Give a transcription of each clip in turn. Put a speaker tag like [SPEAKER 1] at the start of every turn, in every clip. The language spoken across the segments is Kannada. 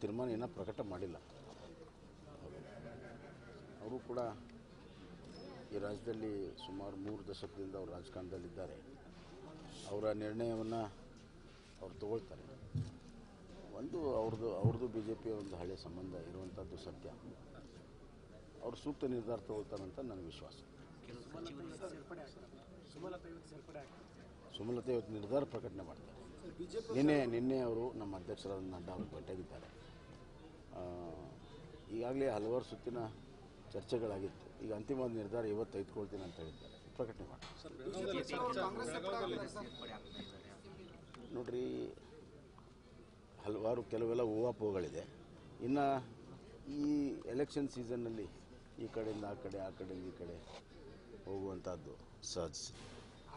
[SPEAKER 1] ತೀರ್ಮಾನ ಏನೂ ಪ್ರಕಟ ಮಾಡಿಲ್ಲ. ಅವರು ಕೂಡ ಈ ರಾಜ್ಯದಲ್ಲಿ ಸುಮಾರು ಮೂರು ದಶಕದಿಂದ ಅವರು ರಾಜಕಾರಣದಲ್ಲಿದ್ದಾರೆ. ಅವರ ನಿರ್ಣಯವನ್ನು ಅವ್ರು ತಗೊಳ್ತಾರೆ. ಒಂದು ಅವ್ರದ್ದು ಅವ್ರದ್ದು ಬಿ ಜೆ ಪಿಯ ಒಂದು ಹಳೆಯ ಸಂಬಂಧ ಇರುವಂಥದ್ದು ಸತ್ಯ. ಅವರು ಸೂಕ್ತ ನಿರ್ಧಾರ ತಗೊಳ್ತಾರಂತ ನನ್ನ ವಿಶ್ವಾಸ. ಸುಮಲತೆ ಇವತ್ತು ನಿರ್ಧಾರ ಪ್ರಕಟಣೆ ಮಾಡ್ತಾರೆ. ನಿನ್ನೆ ನಿನ್ನೆ ಅವರು ನಮ್ಮ ಅಧ್ಯಕ್ಷರಾದ ನಡ್ಡಾ ಅವರು ಭೇಟಿಯಾಗಿದ್ದಾರೆ ಆ, ಈಗಾಗಲೇ ಹಲವಾರು ಸುತ್ತಿನ ಚರ್ಚೆಗಳಾಗಿತ್ತು. ಈಗ ಅಂತಿಮ ನಿರ್ಧಾರ ಇವತ್ತು ತೆಗೆದುಕೊಳ್ತೀನಿ ಅಂತ ಹೇಳಿದ್ದಾರೆ. ಪ್ರಕಟಣೆ ಮಾಡಿ. ನೋಡ್ರಿ ಹಲವಾರು ಕೆಲವೆಲ್ಲ ಊಹಾಪೋಹಗಳಿದೆ ಇನ್ನು ಈ ಎಲೆಕ್ಷನ್ ಸೀಸನ್ನಲ್ಲಿ ಈ ಕಡೆಯಿಂದ ಆ ಕಡೆ ಆ ಕಡೆಯಿಂದ ಈ ಕಡೆ ಹೋಗುವಂಥದ್ದು ಸಹಜ.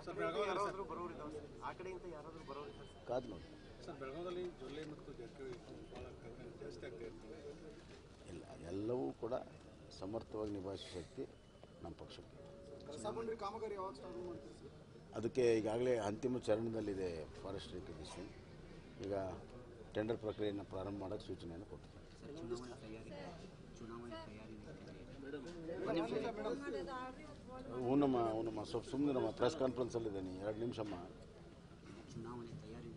[SPEAKER 2] ಯಾರಾದ್ರೂ ಬರೋರಿದ್ದಾವೆ ಸರ್? ಆ ಕಡೆಯಿಂದ ಯಾರಾದ್ರೂ ಬರೋರಿದ್ದಾರೆ ಸರ್?
[SPEAKER 1] ಕಾದು ನೋಡಿ.
[SPEAKER 3] ಸರ್ ಬೆಳಗಾವದಲ್ಲಿ ಜೊಲ್ಲೆ ಮತ್ತು ಜಾರಕಿಹೊಳಿ ಭಾಳ ಜಾಸ್ತಿ ಆಗ್ತಾ ಇರ್ತದೆ.
[SPEAKER 1] ಇಲ್ಲ ಎಲ್ಲವೂ ಕೂಡ ಸಮರ್ಥವಾಗಿ ನಿಭಾಯಿಸುವ ಶಕ್ತಿ ನಮ್ಮ ಪಕ್ಷಕ್ಕೆ.
[SPEAKER 2] ಕಾಮಗಾರಿ
[SPEAKER 1] ಅದಕ್ಕೆ ಈಗಾಗಲೇ ಅಂತಿಮ ಚರಣದಲ್ಲಿದೆ ಫಾರೆಸ್ಟ್ ರಿಕಗ್ನಿಷನ್ ಈಗ ಟೆಂಡರ್ ಪ್ರಕ್ರಿಯೆಯನ್ನು ಪ್ರಾರಂಭ ಮಾಡೋಕ್ಕೆ ಸೂಚನೆಯನ್ನು ಕೊಟ್ಟಿದೆ
[SPEAKER 4] ಸರ್ ಚುನಾವಣೆ ತಯಾರಿ ಚುನಾವಣೆ ತಯಾರಿ
[SPEAKER 1] ಹೂನಮ್ಮ ಹೂನಮ್ಮ ಸ್ವಲ್ಪ ಸುಮ್ಮನೆ ನಮ್ಮ ಪ್ರೆಸ್ ಕಾನ್ಫರೆನ್ಸಲ್ಲಿದ್ದೀನಿ ಎರಡು ನಿಮಿಷಮ್ಮ
[SPEAKER 4] ಚುನಾವಣೆ ತಯಾರಿ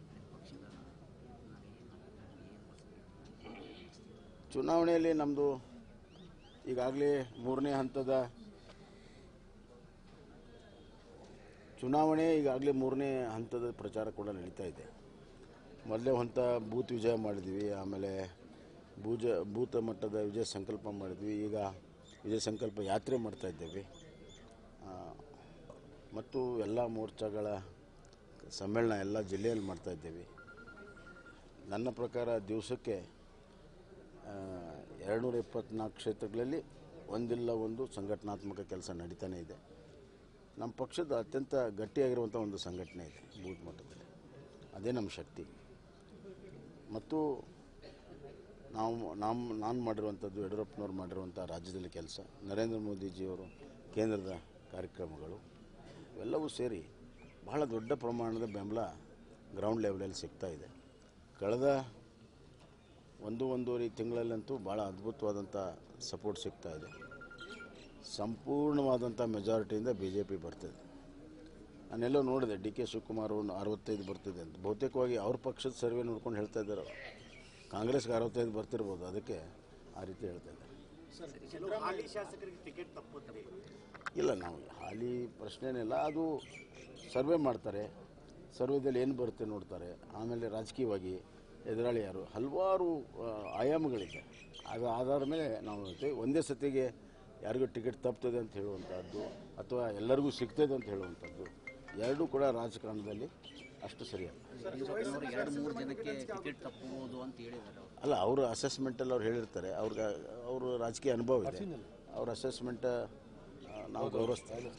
[SPEAKER 1] ಚುನಾವಣೆಯಲ್ಲಿ ನಮ್ಮದು ಈಗಾಗಲೇ ಮೂರನೇ ಹಂತದ ಚುನಾವಣೆ ಈಗಾಗಲೇ ಮೂರನೇ ಹಂತದ ಪ್ರಚಾರ ಕೂಡ ನಡೀತಾ ಇದೆ. ಮೊದಲೇ ಹಂತ ಬೂತ್ ವಿಜಯ ಮಾಡಿದ್ವಿ ಆಮೇಲೆ ಬೂಜ ಬೂತ ಮಟ್ಟದ ವಿಜಯ ಸಂಕಲ್ಪ ಮಾಡಿದ್ವಿ ಈಗ ವಿಜಯ ಸಂಕಲ್ಪ ಯಾತ್ರೆ ಮಾಡ್ತಾ ಇದ್ದೇವೆ. ಮತ್ತು ಎಲ್ಲ ಮೋರ್ಚಾಗಳ ಸಮ್ಮೇಳನ ಎಲ್ಲ ಜಿಲ್ಲೆಯಲ್ಲಿ ಮಾಡ್ತಾ ಇದ್ದೇವೆ. ನನ್ನ ಪ್ರಕಾರ ದಿವಸಕ್ಕೆ ಎರಡುನೂರ ಇಪ್ಪತ್ನಾಲ್ಕು ಕ್ಷೇತ್ರಗಳಲ್ಲಿ ಒಂದಿಲ್ಲ ಒಂದು ಸಂಘಟನಾತ್ಮಕ ಕೆಲಸ ನಡೀತಾನೇ ಇದೆ. ನಮ್ಮ ಪಕ್ಷದ ಅತ್ಯಂತ ಗಟ್ಟಿಯಾಗಿರುವಂಥ ಒಂದು ಸಂಘಟನೆ ಇದೆ ಬೂತ್ ಮಟ್ಟದಲ್ಲಿ. ಅದೇ ನಮ್ಮ ಶಕ್ತಿ. ಮತ್ತು ನಾವು, ನಮ್ಮ, ನಾನು ಮಾಡಿರುವಂಥದ್ದು, ಯಡಿಯೂರಪ್ಪನವ್ರು ಮಾಡಿರುವಂಥ ರಾಜ್ಯದಲ್ಲಿ ಕೆಲಸ. ನರೇಂದ್ರ ಮೋದಿಜಿಯವರು ಕೇಂದ್ರದ ಕಾರ್ಯಕ್ರಮಗಳು, ಇವೆಲ್ಲವೂ ಸೇರಿ ಬಹಳ ದೊಡ್ಡ ಪ್ರಮಾಣದ ಬೆಂಬಲ ಗ್ರೌಂಡ್ ಲೆವೆಲಲ್ಲಿ ಸಿಗ್ತಾ ಇದೆ. ಕಳೆದ ಒಂದು, ಒಂದೂವರೆ ತಿಂಗಳಲ್ಲಂತೂ ಭಾಳ ಅದ್ಭುತವಾದಂಥ ಸಪೋರ್ಟ್ ಸಿಗ್ತಾ ಇದೆ. ಸಂಪೂರ್ಣವಾದಂಥ ಮೆಜಾರಿಟಿಯಿಂದ ಬಿ ಜೆ ಪಿ ಬರ್ತಿದೆ. ನಾನೆಲ್ಲೋ ನೋಡಿದೆ, ಡಿ ಕೆ ಶಿವಕುಮಾರ್ ಅವ್ರನ್ನ ಅರವತ್ತೈದು ಬರ್ತಿದೆ ಅಂತ. ಬಹುತೇಕವಾಗಿ ಅವ್ರ ಪಕ್ಷದ ಸರ್ವೆ ನೋಡ್ಕೊಂಡು ಹೇಳ್ತಾ ಇದ್ದಾರೆ ಕಾಂಗ್ರೆಸ್ಗೆ ಅರವತ್ತೈದು ಬರ್ತಿರ್ಬೋದು, ಅದಕ್ಕೆ ಆ ರೀತಿ ಹೇಳ್ತಾ ಇದ್ದಾರೆ. ಇಲ್ಲ, ನಾವು ಹಾಲಿ ಪ್ರಶ್ನೆನಿಲ್ಲ ಅದು ಸರ್ವೆ ಮಾಡ್ತಾರೆ. ಸರ್ವೆದಲ್ಲಿ ಏನು ಬರುತ್ತೆ ನೋಡ್ತಾರೆ. ಆಮೇಲೆ ರಾಜಕೀಯವಾಗಿ ಎದುರಾಳಿ ಯಾರು? ಹಲವಾರು ಆಯಾಮಗಳಿದೆ. ಅದು ಆಧಾರದ ಮೇಲೆ ನಾವು ಒಂದೇ ಸತಿಗೆ ಯಾರಿಗೂ ಟಿಕೆಟ್ ತಪ್ತದೆ ಅಂತ ಹೇಳುವಂಥದ್ದು ಅಥವಾ ಎಲ್ಲರಿಗೂ ಸಿಗ್ತದೆ ಅಂತ ಹೇಳುವಂಥದ್ದು ಎರಡೂ ಕೂಡ ರಾಜಕಾರಣದಲ್ಲಿ ಅಷ್ಟು ಸರಿಯಲ್ಲ
[SPEAKER 4] ಅಲ್ಲ. ಎರಡು ಮೂರು ಜನಕ್ಕೆ ಟಿಕೆಟ್ ತಪ್ಪಬಹುದು ಅಂತ ಹೇಳಿದ್ದಾರೆ ಅವರು.
[SPEAKER 1] ಅಲ್ಲ ಅವರು ಅಸೆಸ್ಮೆಂಟಲ್ಲಿ ಅವ್ರು ಹೇಳಿರ್ತಾರೆ. ಅವ್ರಿಗೆ ಅವರು ರಾಜಕೀಯ ಅನುಭವ ಇದೆ. ಅವ್ರ ಅಸೆಸ್ಮೆಂಟ್ ನಾವು ಗೌರವಿಸ್ತೀವಿ.